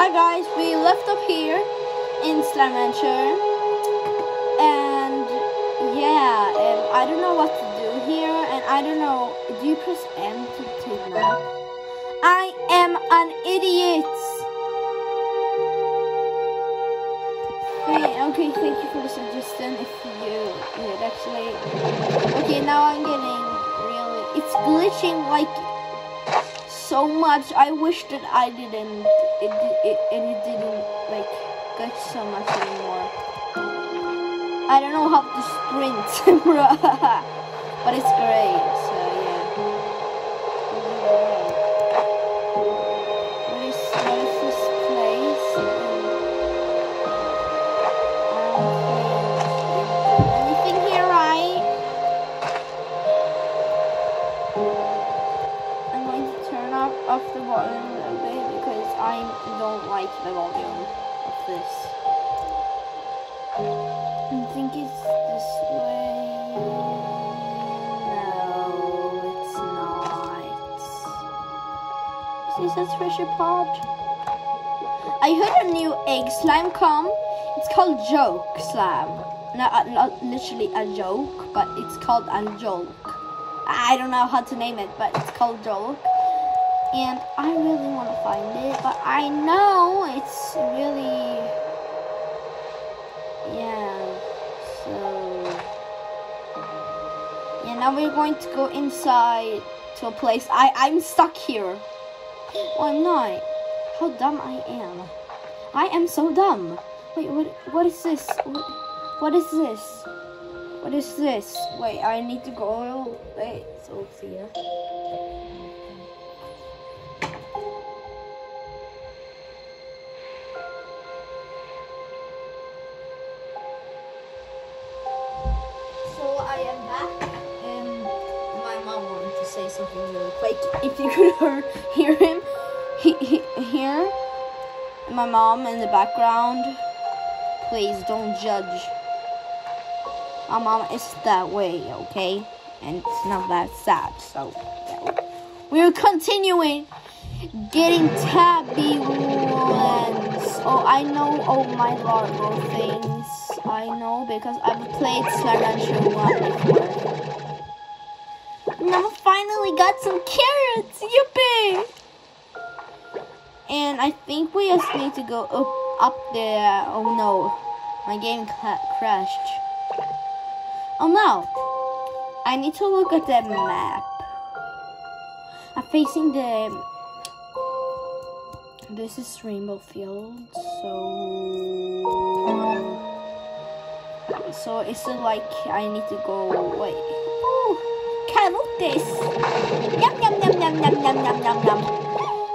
Hi guys, we left up here in Slime Rancher. And yeah, I don't know what to do here. And I don't know, do you press M to take map? I am an idiot. Hey, okay, thank you for the suggestion. If you did actually. Okay, now I'm getting really. It's glitching like so much. I wish that I didn't. It, it and it didn't like glitch so much anymore. I don't know how to sprint, but it's great. Treasure pod? I heard a new egg slime come. It's called Joke Slime. Not, not literally a joke, but it's called a joke. I don't know how to name it, but it's called Joke. And I really want to find it, but I know it's really. Yeah, so. Yeah, now we're going to go inside to a place. I, I'm stuck here. Oh, I'm not. How dumb I am. I am so dumb. Wait, what? What is this? What, what is this? What is this? Wait, I need to go. Wait, so it's here. So I am back, and my mom wanted to say something really quick. If you could hear, my mom in the background, please don't judge. My mom is that way, okay? And it's not that sad, so yeah. We're continuing getting tabby ones. Oh, I know all my larval things. I know because I've played Slime 1 before. Now I finally got some carrots! Yippee! And I think we just need to go up, up there. Oh no, my game crashed. Oh no, I need to look at the map. I'm facing the. This is Rainbow Field, so. So it's like I need to go? Wait. Ooh, carrots! Yum yum yum yum yum yum yum yum yum.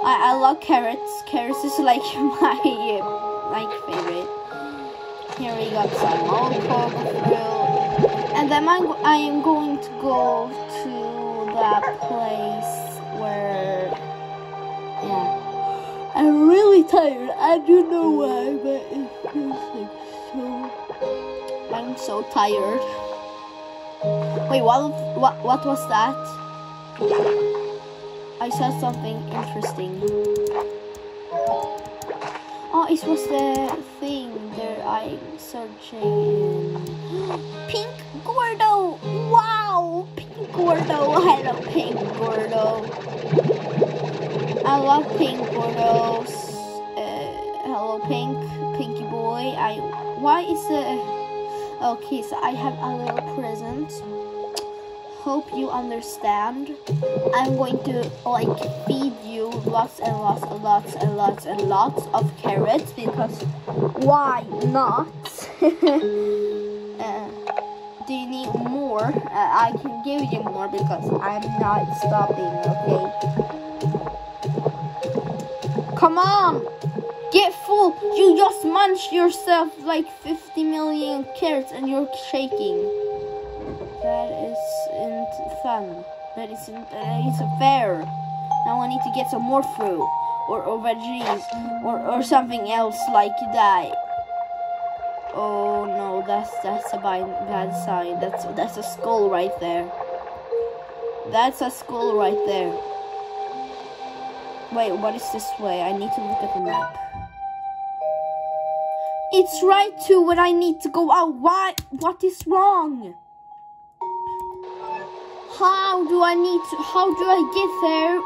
I, I love carrots. Carrots is like my like favorite. Here we got some molko fruit, and then I'm I am going to go to that place where yeah. I'm really tired. I don't know why, but it feels like so. I'm so tired. Wait, what? What? What was that? I saw something interesting. Oh, it was the thing that I'm searching. Pink Gordo! Wow! Pink Gordo! Hello, Pink Gordo. I love Pink Gordos. Uh, hello, Pink. Pinky boy. I. Why is the. Okay, so I have a little present hope you understand. I'm going to like feed you lots and lots and lots and lots and lots of carrots because why not? uh, do you need more? Uh, I can give you more because I'm not stopping, okay? Come on! Get full! You just munched yourself like 50 million carrots and you're shaking. That isn't fun. That isn't, that uh, isn't fair. Now I need to get some more fruit. Or, or veggies. Or, or something else like that. Oh no, that's that's a bad, sign. That's that's a skull right there. That's a skull right there. Wait, what is this way? I need to look at the map. it's right to when I need to go out. Why? What is wrong? How do I need to? How do I get there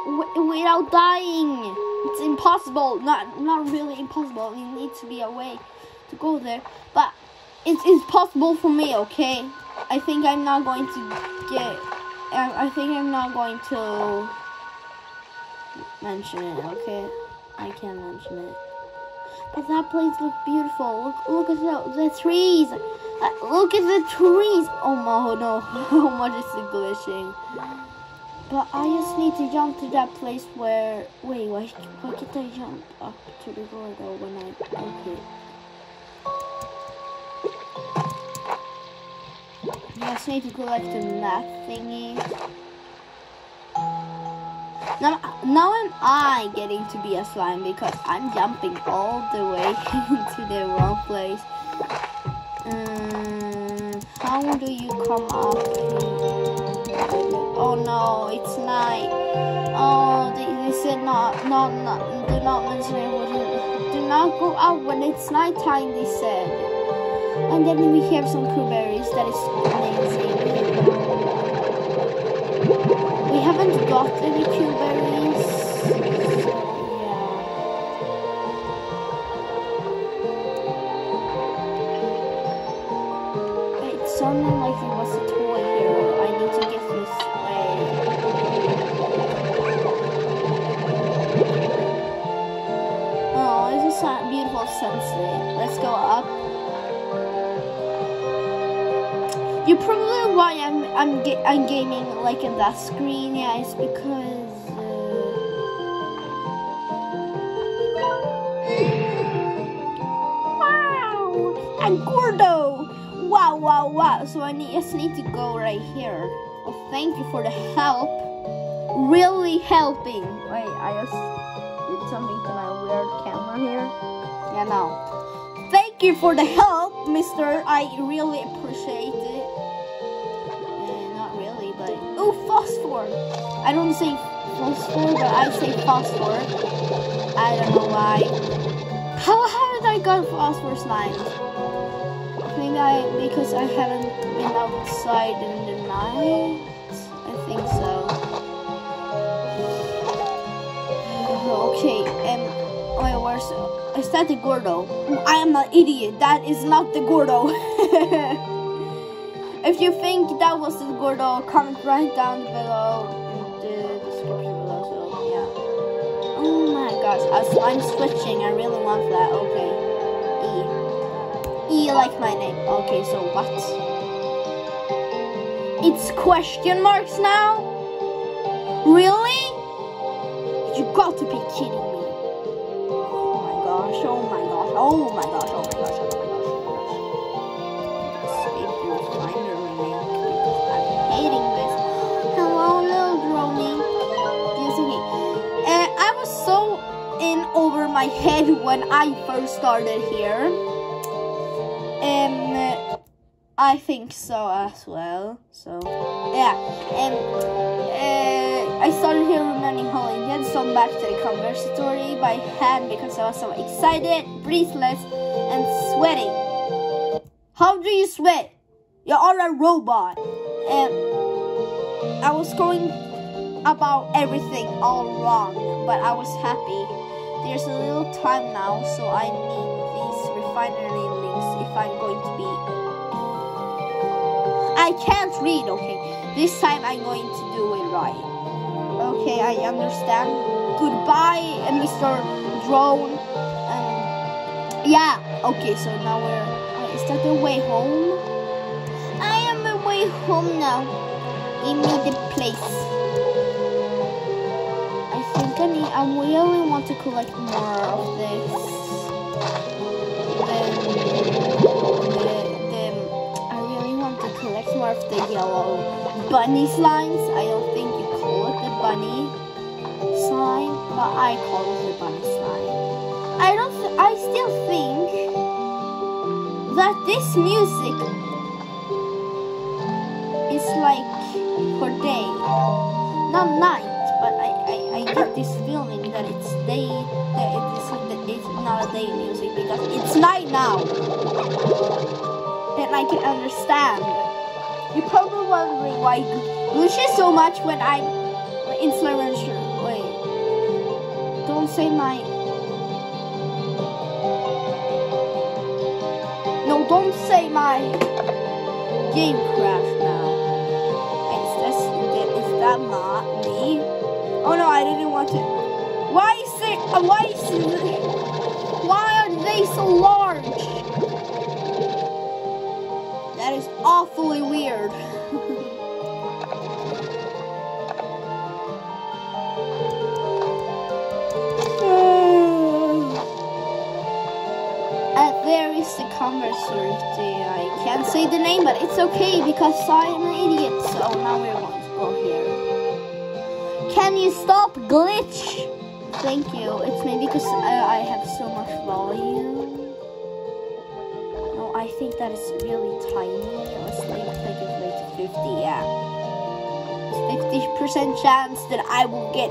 without dying? It's impossible. Not not really impossible. You need to be a way to go there, but it is possible for me. Okay, I think I'm not going to get. I, I think I'm not going to mention it. Okay, I can't mention it. But that place looks beautiful. Look, look at the, the trees. Look at the trees. Oh no, no, oh, how much is it glitching? But I just need to jump to that place where. Wait, why, why can't I jump up to the Gordo when I. Okay. I just need to collect the map thingy. Now, now am I getting to be a slime because I'm jumping all the way into the wrong place. Um, how do you come up? Oh no, it's night. Oh, they, they said not, not, not, do not mention it. Do not go out when it's nighttime, they said. And then we have some cuberries. That is amazing. We haven't got any cuberries. You probably why I'm I'm I'm gaming like in that screen. Yeah, it's because. Uh... Wow! And Gordo! Wow, wow, wow. So I need, just need to go right here. Oh, thank you for the help. Really helping. Wait, I just did something to my weird camera here. Yeah, now. Thank you for the help, mister. I really appreciate it. I don't say phosphor, but I say phosphor. I don't know why. How have I got phosphor slimes? I think I, because I haven't been outside in the night. I think so. Okay, and wait, where's, is that the Gordo? I am an idiot, that is not the Gordo. if you think that was the Gordo, uh, comment right down below in the description below, so yeah. Oh my gosh, I'm switching, I really want that, okay. E like my name. Okay, so what? It's question marks now? Really? You got to be kidding me. Oh my gosh, oh my gosh, oh my gosh, oh my gosh, my head when I first started here. Um, I think so as well. So yeah, and uh, I started here remaining holding then some back to the conversatory by hand because I was so excited, breathless, and sweating. How do you sweat? You are a robot. And I was going about everything all wrong, but I was happy. There's a little time now, so I need these refinery links if I'm going to be. I can't read, okay. This time I'm going to do it right. Okay, I understand. Goodbye, uh, Mr. Drone. Um, yeah, okay, so now we're. Uh, is that the way home? I am the way home now. Give me the place. I think I need. Really want to collect more of this. The, the, I really want to collect more of the yellow bunny slimes. I don't think you call it the bunny slime, but I call it the bunny slime. I don't. I still think that this music is like for day, not night. This feeling that it's day, that it is that it's not a day music because it's night now. And I can understand. You're probably wondering why glitches so much when I'm in Slurrenshire. Wait. Don't say my No, don't say my game crash why? Why are they so large? That is awfully weird. There is the commissary. I can't say the name, but it's okay because I am an idiot. So now we want to go here. Can you stop glitch? Thank you. It's maybe because I, I have so much volume. No, I think that is really tiny. Let's make it like 50. Yeah. 50% chance that I will get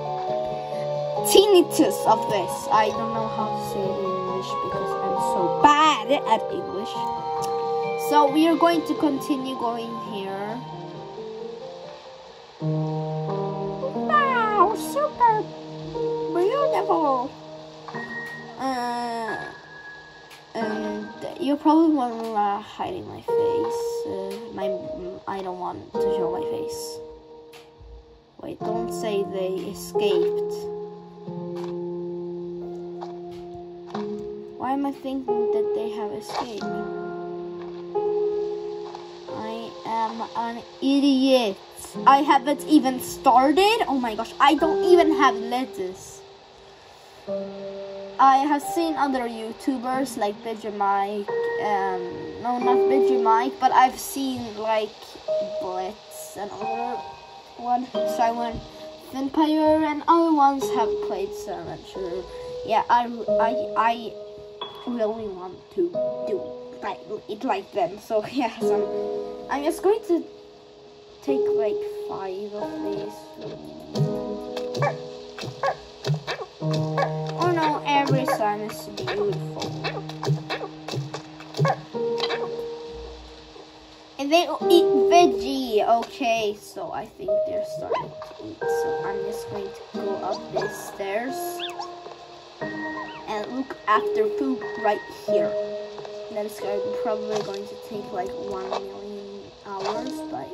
tinnitus of this. I don't know how to say it in English because I'm so bad at English. So we are going to continue going here. Beautiful. Uh, and you're probably wondering why hiding my face. Uh, my, I don't want to show my face. Wait, don't say they escaped. Why am I thinking that they have escaped? I am an idiot. I haven't even started. Oh my gosh, I don't even have lettuce. I have seen other YouTubers like Vegemite, um, no, not Vegemite, but I've seen like Blitz and other one, Silent Vampire, and other ones have played Silent Shooter. Yeah, I, I, I really want to do like it like them. So yeah, so I'm, I'm just going to take like five of these. Every sun is beautiful. And they eat veggie. Okay, so I think they're starting to eat. So I'm just going to go up these stairs and look after food right here. That is probably going to take like one million hours, but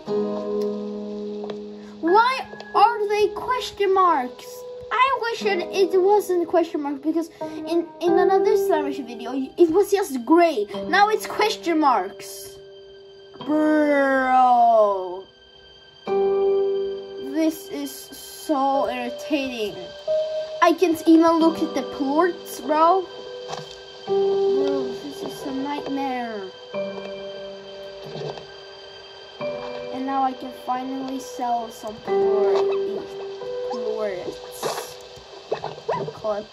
why are they question marks? I wish it, it wasn't question mark because in in another Slamish video it was just gray. Now it's question marks. Bro, this is so irritating. I can't even look at the ports, bro. Bro, this is a nightmare. And now I can finally sell some plorts. It.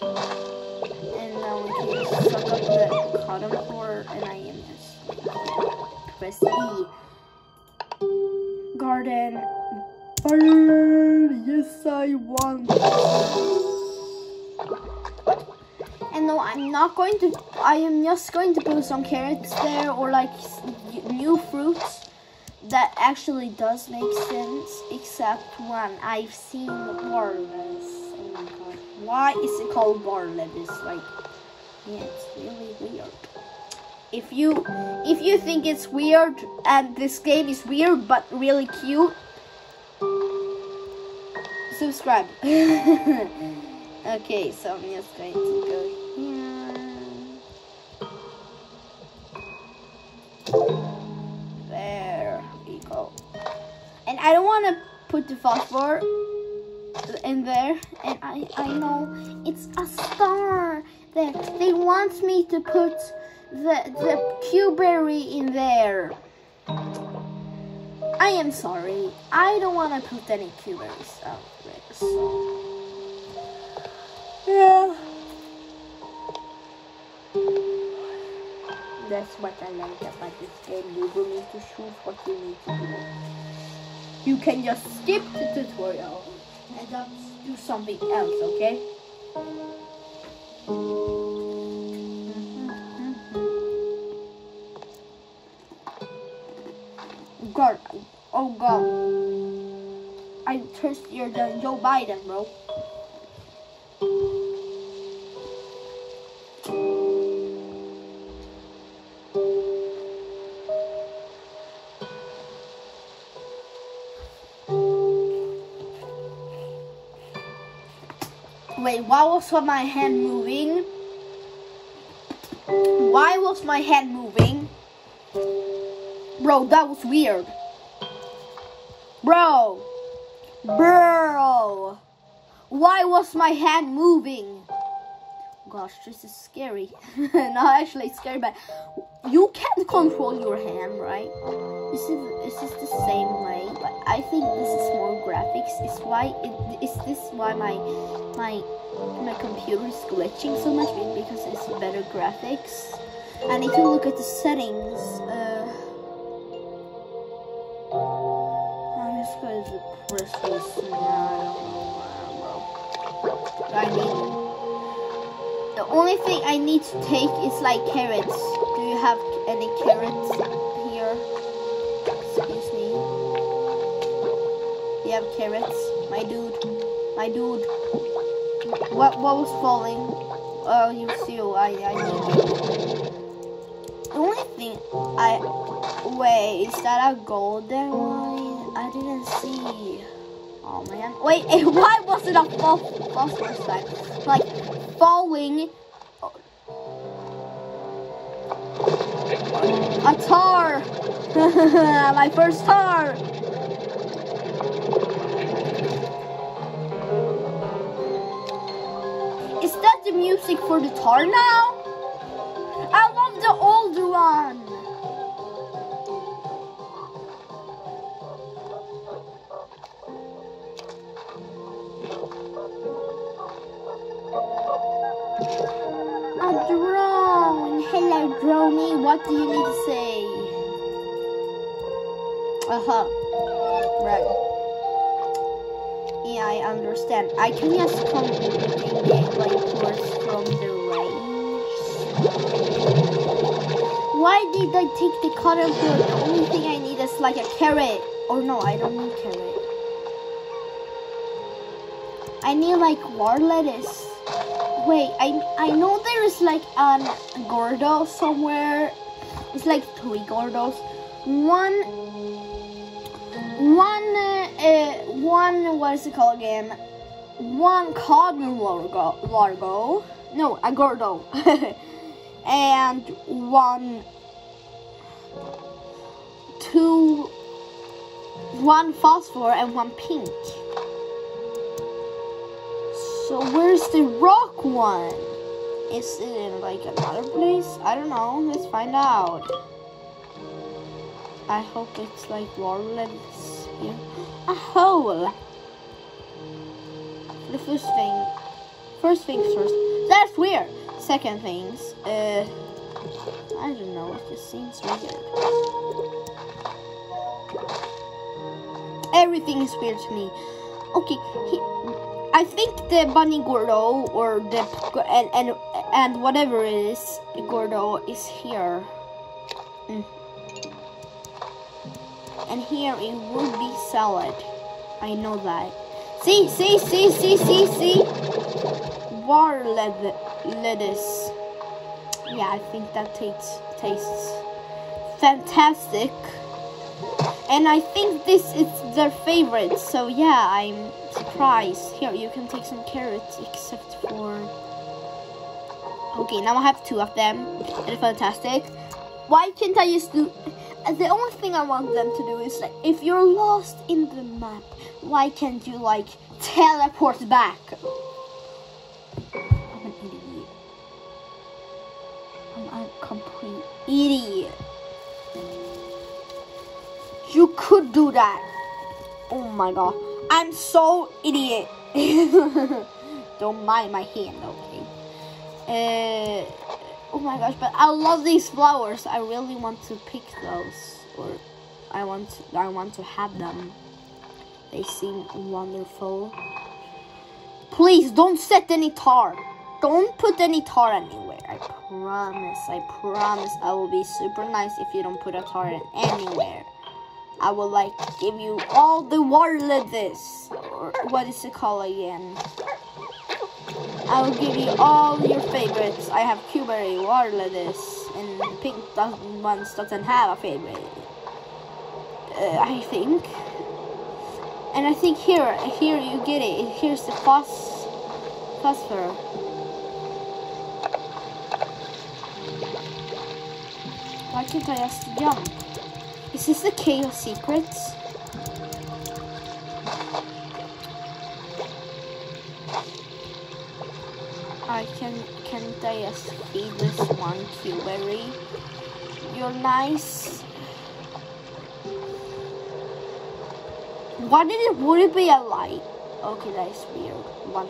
And now we can suck up the cotton and I am just press E. Garden bird. Yes, I want. And no, I'm not going to. I am just going to put some carrots there or like new fruits that actually does make sense. Except one I've seen bar why is it called bar lettuce? Like, yeah, it's really weird. If you if you think it's weird and this game is weird but really cute, subscribe. okay, so I'm just going to go here. There we go. And I don't want to put the phosphor in there. And I, I know it's a star there. They want me to put the, the Cuberry in there. I am sorry. I don't want to put any Cuberries out there. So. Yeah. That's what I like about this game. You don't need to choose what you need to do. You can just skip the tutorial and not do something else, okay? God, oh God. I trust you're the Joe Biden, bro. Why was my hand moving? Why was my hand moving? Bro, that was weird. Bro. Bro. Why was my hand moving? Gosh, this is scary. Not actually scary, but you can't control your hand, right? This is this is the same way, I think this is more graphics. Is why it, is this why my my my computer is glitching so much because it's better graphics. And if you look at the settings, uh, I'm just going to press this. Know, I mean. The only thing I need to take is like carrots. Do you have any carrots have carrots? My dude. My dude. What what was falling? Oh, you see, I I The only thing I wait is that a golden one? I didn't see. Oh man. Wait, why was it a fall, phosphorus sign? Like falling. A tar! My first tar! That the music for the tar now? I love the old one! Brony, what do you need to say? Uh-huh. Right. I understand. I can just come and get like towards from the range. Why did I take the cotton board? The only thing I need is like a carrot. Or no, I don't need carrot. I need like war lettuce. Wait, I I know there is like an gordo somewhere. It's like three gordos. One, one, uh, one. What is it called again? One carbon largo, largo. No, a gordo, and one, two, one phosphor and one pink. So where's the rock one? Is it in like another place? I don't know. Let's find out. I hope it's like warlets here. A hole. The first thing. First things first. That's weird. Second things. Uh, I don't know. It just seems weird. Everything is weird to me. Okay, he, I think the bunny gordo or the and and and whatever it is gordo is here. Mm. And here it would be salad. I know that. See, see, see, see, see, see. Water lettuce. Yeah, I think that tastes tastes fantastic. And I think this is their favorite. So yeah, I'm surprised. Here, you can take some carrots, except for... Okay, now I have two of them. They're fantastic. Why can't I just do... The only thing I want them to do is, like, if you're lost in the map, why can't you, like, teleport back? I'm an idiot. I'm a complete idiot. You could do that. Oh my god. I'm so idiot. Don't mind my hand, okay? Uh, oh my gosh, but I love these flowers. I really want to pick those. Or I want to, I want to have them. They seem wonderful. Please don't set any tar. Don't put any tar anywhere. I promise. I promise I will be super nice if you don't put a tar anywhere. I will like give you all the water lettuce. Or what is it called again? I will give you all your favorites. I have Cuberry, water lettuce, and pink doesn't, ones doesn't have a favorite. Uh, I think. And I think here, here you get it. Here's the phos phosphor. Why can't I just jump? Is this the chaos secrets? Just feed this one Cuberry? You're nice. Why did it would it be a light? Okay, that is weird. One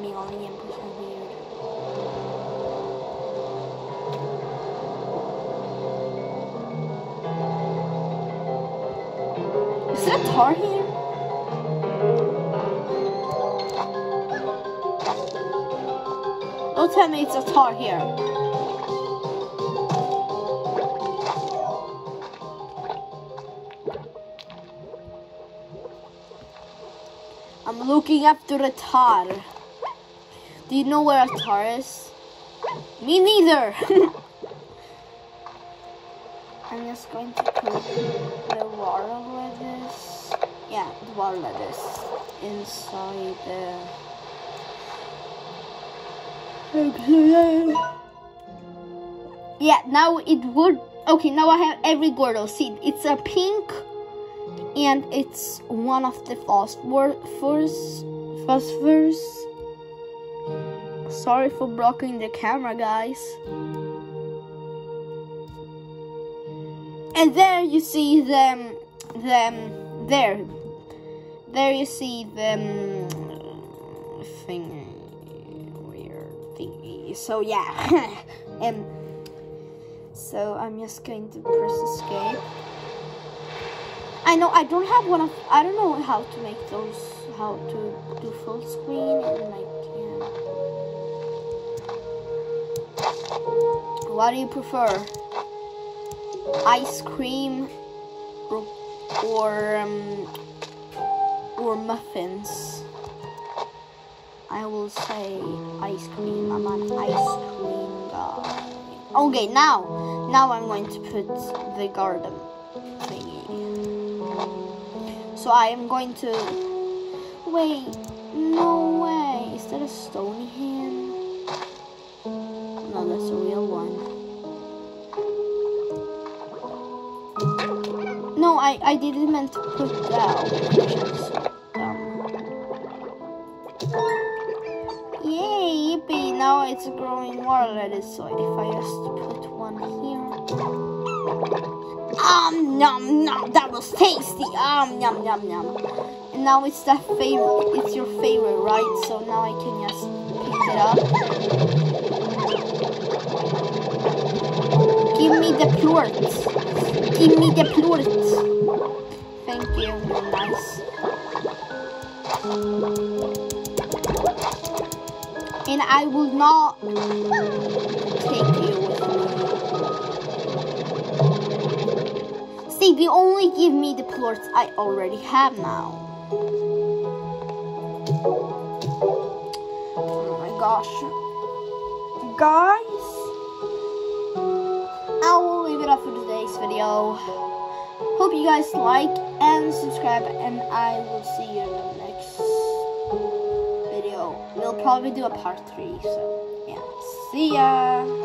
million percent weird. Is a tar here? Don't tell me it's a tar here. I'm looking after a tar. Do you know where a tar is? Me neither. I'm just going to put the water lettuce. Yeah, the water lettuce inside the. Yeah, now it would. Okay, now I have every Gordo seed. It's a pink, and it's one of the phosphorus. Phosphorus. Sorry for blocking the camera, guys. And there you see them, them, there. There you see them thing, So yeah, um, so I'm just going to press escape. I know I don't have one of, I don't know how to make those, how to do full screen and like, yeah. What do you prefer? ice cream or or, um, or muffins. I will say ice cream. I'm an ice cream guy. Okay, now, now I'm going to put the garden thingy. So I am going to wait. No way. Is that a stony hand? No, that's a real one. No, I, I didn't meant to put down. Now it's growing water lettuce, so if I just put one here. Um, nom, nom, that was tasty. Um, yum, yum, yum. And now it's that favorite, it's your favorite, right? So now I can just pick it up. Give me the plorts. Give me the plorts. Thank you, nice. And I will not take you with me. See, they only give me the plorts I already have now. Oh my gosh. Guys, I will leave it up for today's video. Hope you guys like and subscribe, and I will see you probably do a part three, so yeah. See ya!